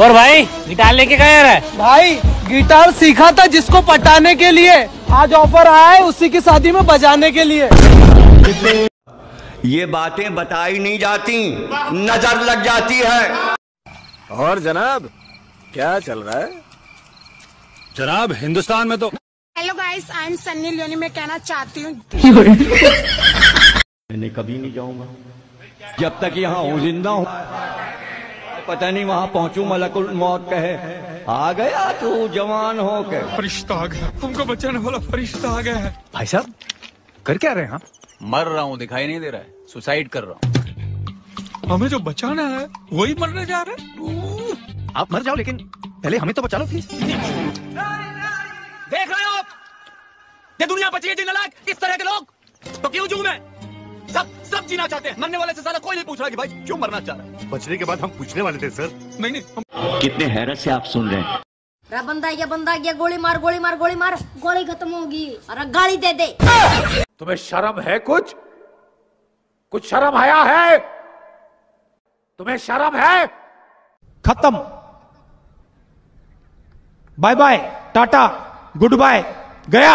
और भाई गिटार लेके गया है? भाई गिटार सीखा था जिसको पटाने के लिए। आज ऑफ़र आया है उसी की शादी में बजाने के लिए। ये बातें बताई नहीं जाती नज़र लग जाती है। और जनाब क्या चल रहा है? जनाब हिंदुस्तान में तो hello guys I am Sunny Leone मैं कहना चाहती हूँ। मैंने कभी नहीं जाऊँगा जब तक यहाँ हूँ ज़िंदा हूँ। पता नहीं वहाँ पहुँचू मलकुल मौत कहे। आ गया तू जवान हो के फरिश्ता आ गया। हमको बचाने वाला फरिश्ता आ गया है। भाई साहब कर क्या रहे हैं मर रहा हूँ दिखाई नहीं दे रहा है। सुसाइड कर रहा हूँ। हमें जो बचाना है वही मरने जा रहे हैं। आप मर जाओ लेकिन पहले हमें तो बचा लो प्लीज़ देख रहे हो आप? ये दुनिया बची है जिन लाख इस तरह के लोग तो क्यों जू मैं सब जीना चाहते हैं। मरने वाले से ज़्यादा कोई नहीं पूछ रहा कि भाई क्यों मरना चाह रहा है? बचने के बाद हम पूछने वाले थे सर। नहीं नहीं हम कितने हैरत से आप सुन रहे हैं। अरे बंदा गया बंदा गया गोली मार गोली मार गोली मार। गोली खत्म होगी। अरे गाली दे दे। तुम्हें शर्म है कुछ? कुछ शर्म आया है? तुम्हें शर्म है? खत्म। Bye bye tata good bye गया।